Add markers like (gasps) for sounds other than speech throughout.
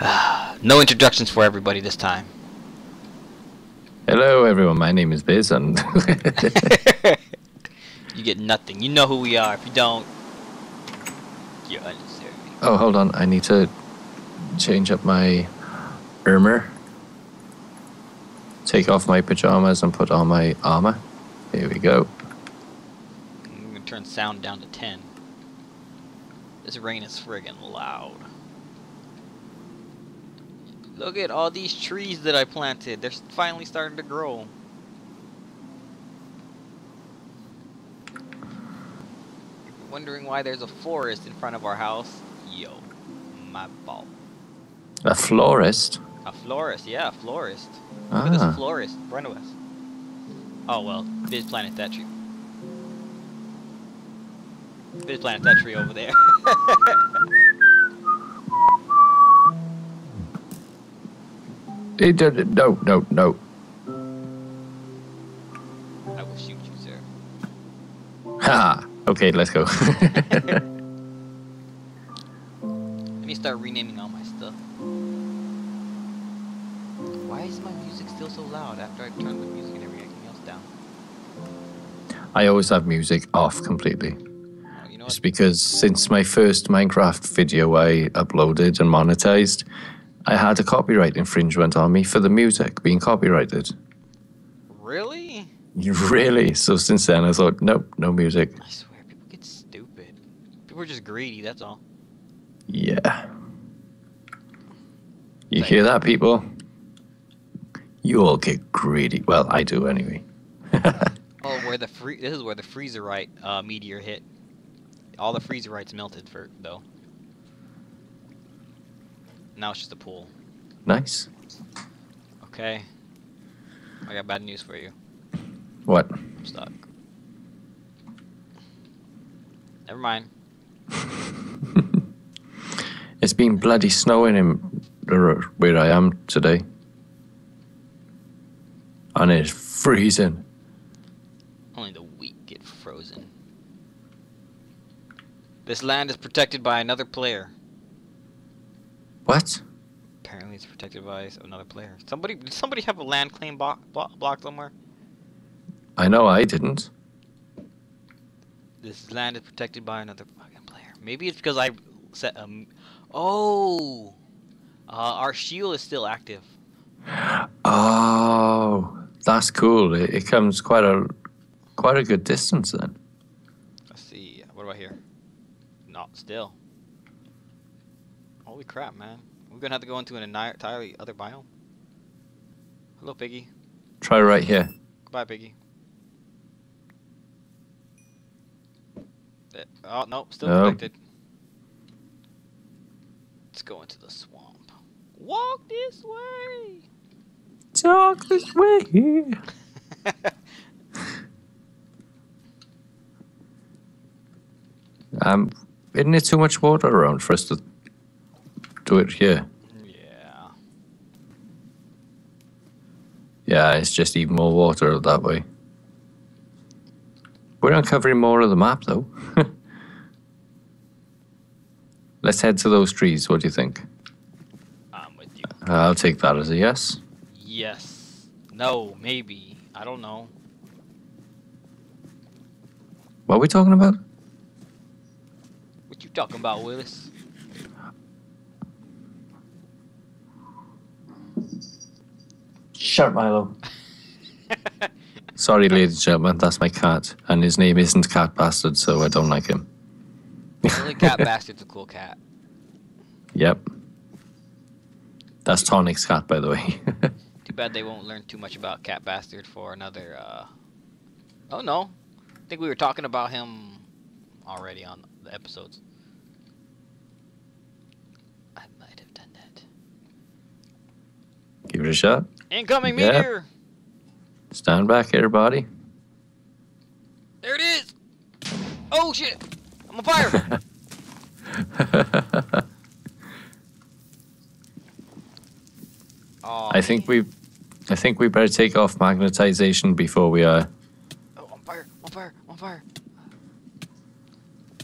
(sighs) no introductions for everybody this time. Hello, everyone. My name is Biz, and (laughs) you get nothing. You know who we are. If you don't, you're unnecessary. oh, hold on. I need to change up my armor. Take off my pajamas and put on my armor. Here we go. I'm gonna turn sound down to 10. This rain is friggin' loud. Look at all these trees that I planted. They're finally starting to grow. Wondering why there's a forest in front of our house, yo, my fault. A florist. A florist, yeah, a florist. Look at this Ah, florist in front of us. Oh well, Biz planted that tree. Biz planted that tree over there. (laughs) It did- no, no, no. I will shoot you, sir. Ha! Okay, let's go. (laughs) Let me start renaming all my stuff. Why is my music still so loud after I turned the music and everything else down? I always have music off completely. Oh, you know Just because since my first Minecraft video I uploaded and monetized, I had a copyright infringement on me for the music being copyrighted. Really? (laughs) Really? So since then I thought, nope, no music. I swear, people get stupid. People are just greedy, that's all. Yeah. You hear that, people? You all get greedy. Well, I do anyway. (laughs) Oh, where the free this is where the Frezarite uh, meteor hit. All the Frezarites melted for though. Now it's just a pool. Nice. Okay. I got bad news for you. What? I'm stuck. Never mind. (laughs) It's been bloody snowing in where I am today. And it's freezing. Only the weak get frozen. This land is protected by another player. What? Apparently, it's protected by another player. Somebody, did somebody have a land claim block, block, block somewhere? I know I didn't. This land is protected by another fucking player. Maybe it's because I set um. Oh, uh, our shield is still active. Oh, that's cool. It, it comes quite a quite a good distance then. Let's see. What about here? Not still. Holy crap, man! We're gonna have to go into an entirely other biome. Hello, Piggy. Try right here. Goodbye, Piggy. Eh, Oh no, still Nope. protected. Let's go into the swamp. Walk this way. Talk this way. (laughs) Um, isn't it too much water around for us to do it here? yeah. Yeah, it's just even more water that way. We're uncovering more of the map though. (laughs) Let's head to those trees. What do you think? I'm with you. Uh, I'll take that as a yes. Yes. No. Maybe. I don't know. What are we talking about? What you talking about, Willis? Shut Milo. Sorry, ladies and gentlemen, that's my cat, and his name isn't Cat Bastard, so I don't like him. Really, cat (laughs) bastard's a cool cat. Yep. That's Tonic's cat, by the way. (laughs) Too bad they won't learn too much about cat bastard for another. uh... Oh no, I think we were talking about him already on the episodes. I might have done that. Give it a shot. Incoming Yeah. meteor! Stand back, everybody. There it is! Oh shit! I'm on fire! oh, (laughs) I think we, I think we better take off magnetization before we uh. Oh, on fire! On fire! On fire!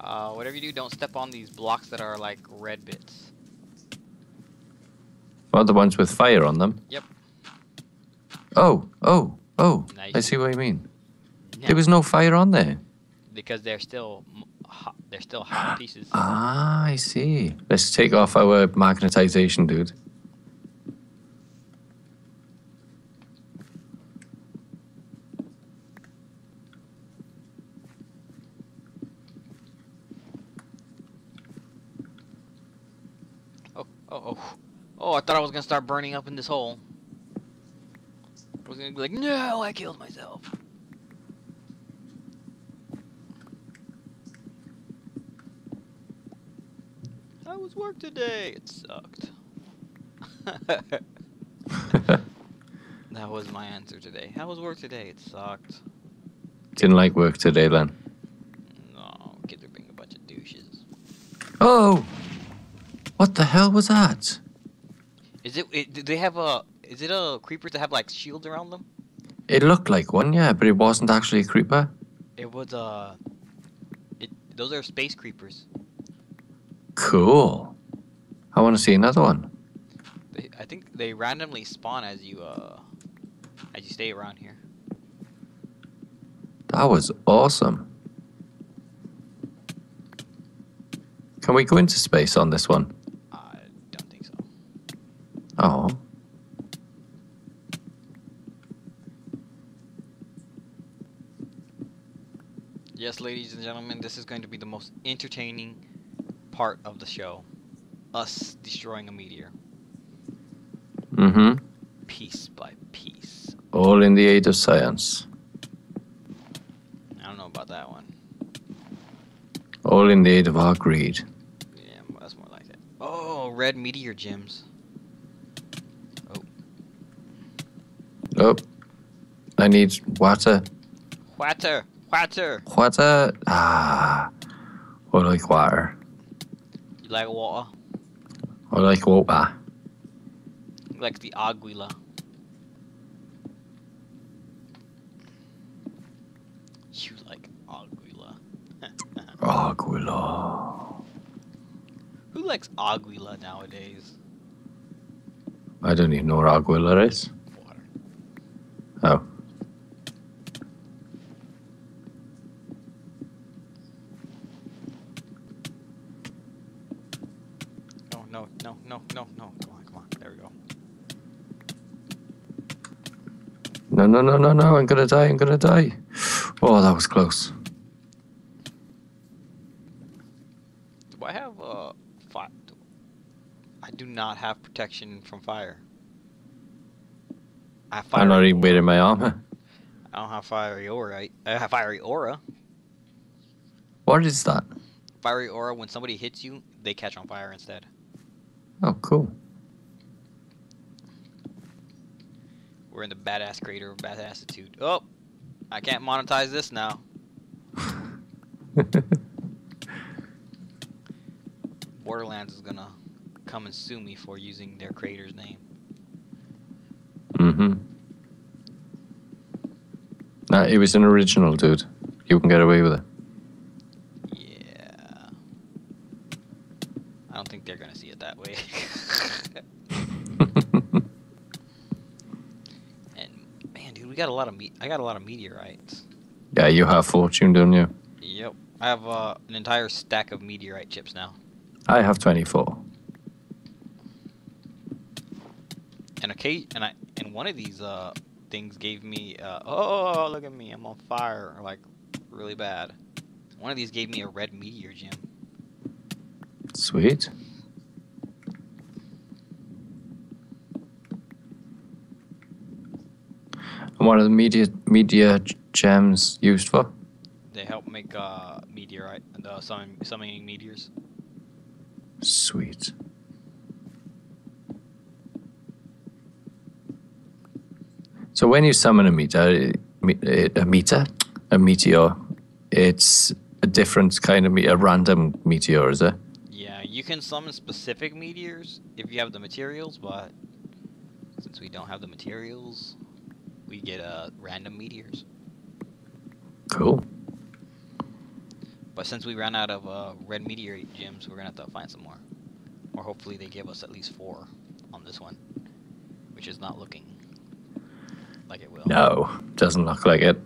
Uh, whatever you do, don't step on these blocks that are like red bits. Oh, the ones with fire on them? Yep. Oh, oh, oh. I see what you mean. Yeah, There was no fire on there. because they're still hot. They're still hot (gasps) pieces. Ah, I see. Let's take off our magnetization, dude. Oh, oh, oh. Oh, I thought I was gonna start burning up in this hole. I was gonna be like, no, I killed myself. How was work today? It sucked. (laughs) that was my answer today. How was work today? It sucked. Didn't like work today, then. No, kids are being a bunch of douches. Oh! What the hell was that? Is it, it? Do they have a? Is it a creeper that have like shields around them? It looked like one, yeah, but it wasn't actually a creeper. It was uh. It. Those are space creepers. Cool. I want to see another one. They, I think they randomly spawn as you uh. As you stay around here. That was awesome. Can we go into space on this one? I don't think so. Oh. Yes, ladies and gentlemen, this is going to be the most entertaining part of the show. Us destroying a meteor, Mm hmm. piece by piece. All in the aid of science. I don't know about that one. All in the aid of our greed. Yeah, that's more like it. Oh, red meteor gems. Oh. Oh. I need water. Water, water. Water. Ah. I like water. You like water? I like water. You like the aguila. You like aguila. (laughs) Aguila. Who likes aguila nowadays? I don't even know what Aguila is. Water. Oh. No, no, no, no, no, no. Come on, come on. There we go. No, no, no, no. I'm going to die. I'm going to die. Oh, that was close. Do I have uh fi- I do not have protection from fire. I fiery I'm not even wearing my armor. I don't have fiery aura. I- I have fiery aura. What is that? Fiery aura. When somebody hits you, they catch on fire instead. Oh, cool. We're in the badass creator of badassitude. Oh, I can't monetize this now. (laughs) Borderlands is gonna come and sue me for using their creator's name. mm-hmm. Nah, it was an original, dude. You can get away with it. Yeah. I don't think they're gonna see it that way. and man, dude, we got a lot of me. I got a lot of meteorites. yeah, you have fortune, don't you? Yep. I have uh, an entire stack of meteorite chips now. I have 24. And okay, and I and one of these uh things gave me uh oh look at me I'm on fire like really bad. One of these gave me a red meteor gem. Sweet. And what are the media media gems used for? They help make uh meteorite the summon, summoning meteors. Sweet. So when you summon a meter, a meter, a meteor, it's a different kind of me- a random meteor, is it? Yeah, you can summon specific meteors if you have the materials, but since we don't have the materials, we get uh random meteors. Cool. But since we ran out of uh, red meteorite gems, we're gonna have to find some more. Or hopefully they give us at least four on this one. which is not looking like it will. No, doesn't look like it.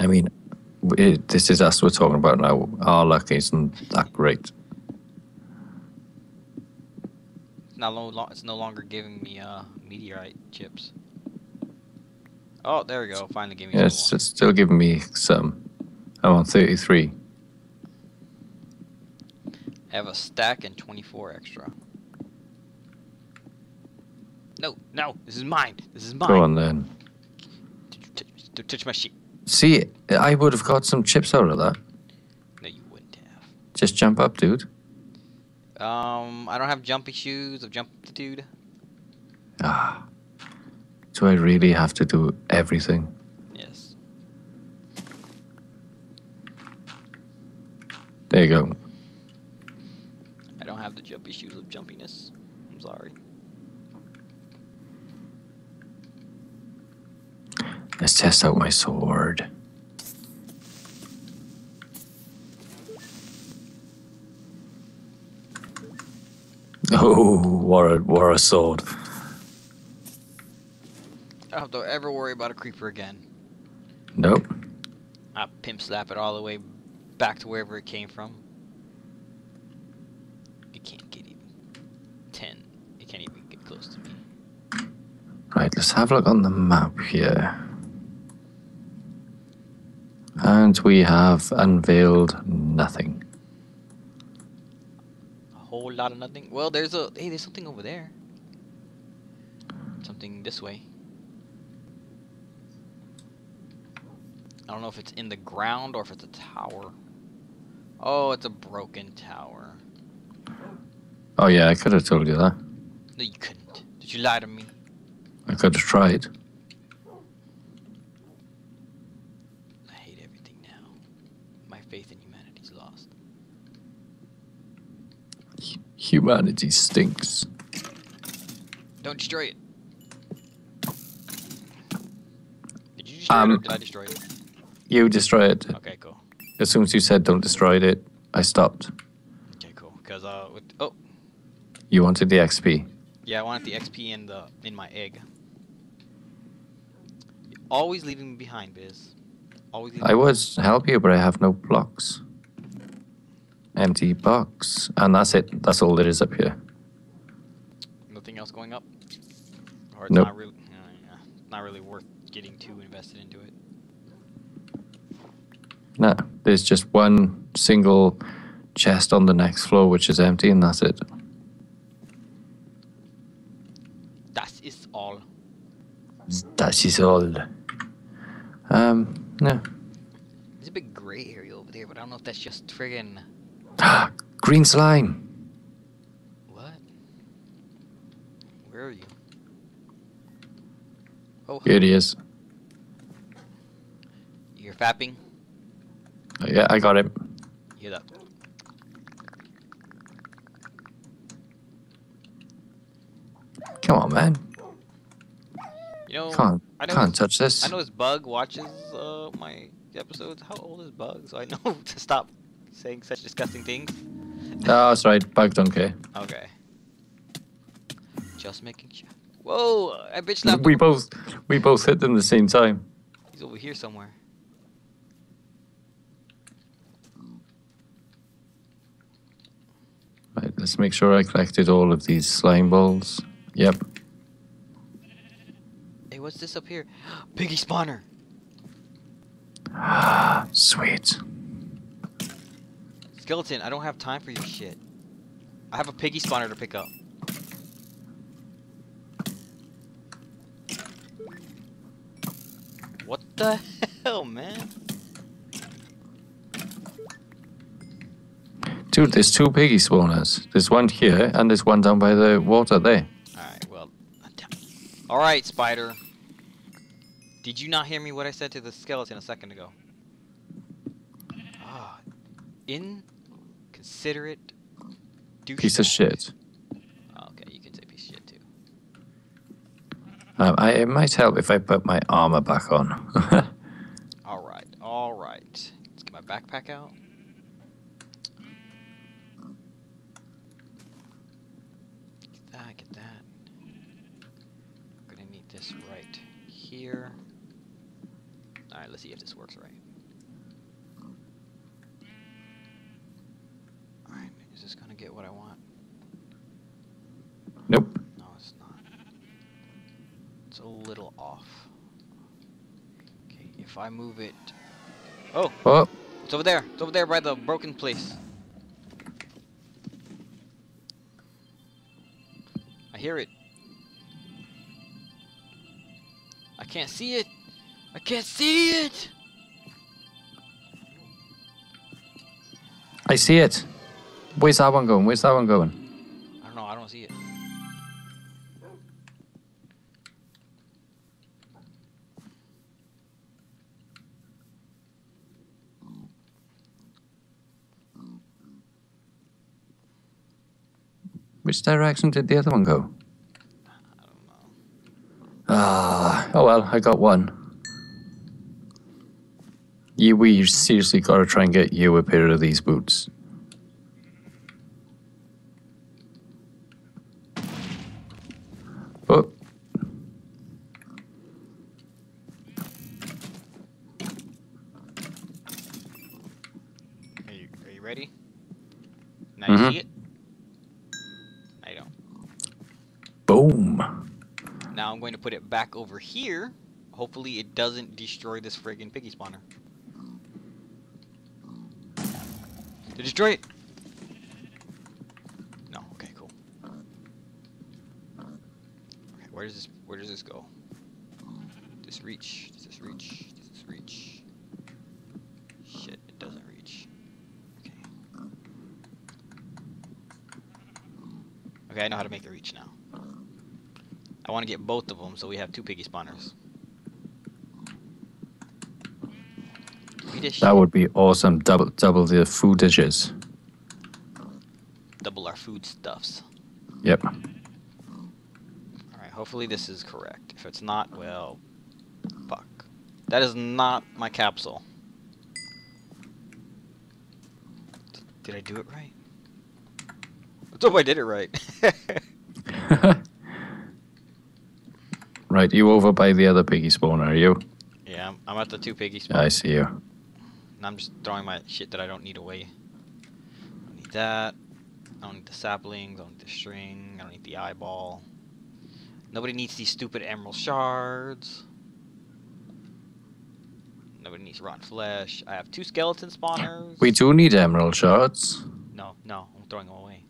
I mean, we, this is us we're talking about now. Our luck isn't that great. it's, not it's no longer giving me uh, meteorite chips. Oh, there we go. Finally gave me Yeah, some it's, it's still giving me some. I'm on 33. I have a stack and 24 extra. No, no, this is mine. This is mine. Go on then. Don't touch, don't touch my shit. See, I would have got some chips out of that. No, you wouldn't have. Just jump up, dude. Um, I don't have jumpy shoes of jumpitude. Ah. Do I really have to do everything? Yes. There you go. I don't have the jumpy shoes of jumpiness. I'm sorry. Let's test out my sword. (laughs) Oh, what a, what a sword. I don't have to ever worry about a creeper again. Nope. I pimp slap it all the way back to wherever it came from. It can't get even 10. It can't even get close to me. Right, let's have a look on the map here. And we have unveiled nothing. Whole lot of nothing. Well, there's a. Hey, there's something over there. Something this way. I don't know if it's in the ground or if it's a tower. Oh, it's a broken tower. Oh, yeah, I could have told you that. No, you couldn't. Did you lie to me? I could have tried. I hate everything now. My faith in humanity's lost. Humanity stinks. Don't destroy it. Did you destroy it or Um, did I destroy it? You destroy it. Okay, cool. As soon as you said don't destroy it, I stopped. Okay, cool. Cause uh, with, oh, You wanted the XP. yeah, I wanted the XP in the in my egg. Always leaving me behind, Biz. Always. Leaving I would help you, but I have no blocks. Empty box. And that's it. That's all there is up here. Nothing else going up. Or it's Nope. not really. Uh, yeah, not really worth getting too invested into it. No, there's just one single chest on the next floor, which is empty, and that's it. That is all. That is all. Um, no. There's a big gray area over there, but I don't know if that's just friggin' (gasps) Green slime. what. Where are you? Oh, Here it is. you're fapping. Yeah, I got it. Get up. Come on, man. You know, Can't I know can't touch this. I know his bug watches uh, my episodes. How old is Bug? So I know (laughs) to stop saying such disgusting things. No, that's right. Bug don't care. Okay. Just making sure. Whoa! I bitch slapped We both we both hit them at the same time. He's over here somewhere. Right, let's make sure I collected all of these slime balls. Yep. Hey, what's this up here? (gasps) Piggy spawner. Ah, (gasps) sweet. Skeleton, I don't have time for your shit. I have a piggy spawner to pick up. What the (laughs) hell, man? Dude, there's two piggy spawners. There's one here and there's one down by the water there. Alright, well. Alright, spider. Did you not hear me what I said to the skeleton a second ago? Ah. Inconsiderate Piece of douchebag. shit. Okay, you can say piece of shit too. Um, I, it might help if I put my armor back on. (laughs) Alright, alright. Let's get my backpack out. Get that, get that. Gonna need this right here. Alright, let's see if this works right. Alright, is this gonna get what I want? Nope. No, it's not. It's a little off. Okay, if I move it. Oh, Oh, it's over there. It's over there by the broken place. I hear it. I can't see it. I can't see it. I see it. Where's that one going? Where's that one going? Which direction did the other one go? I don't know. Ah, oh well, I got one. You, we seriously gotta try and get you a pair of these boots. Oh, Are you, are you ready? Now Mhm. you see it? I don't. boom. Now I'm going to put it back over here. Hopefully it doesn't destroy this friggin' piggy spawner. To destroy it! No, okay, cool. Okay, where does this where does this go? Does this reach? Does this reach? Does this reach? Shit, it doesn't reach. Okay. Okay, I know how to make it reach now. I want to get both of them so we have two piggy spawners. Give me this shit. That would be awesome. Double double the food dishes. Double our food stuffs. Yep. Alright, hopefully this is correct. If it's not, well, fuck. That is not my capsule. Did I do it right? (laughs) Let's hope I did it right. (laughs) right, you over by the other piggy spawn, are you? yeah, I'm, I'm at the two piggy spawn. I see you. And I'm just throwing my shit that I don't need away. I don't need that. I don't need the saplings. I don't need the string. I don't need the eyeball. Nobody needs these stupid emerald shards. Nobody needs rotten flesh. I have two skeleton spawners. We do need emerald shards. No, no, I'm throwing them away.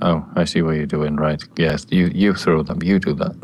Oh, I see what you're doing. Right. Yes, you you throw them. You do that.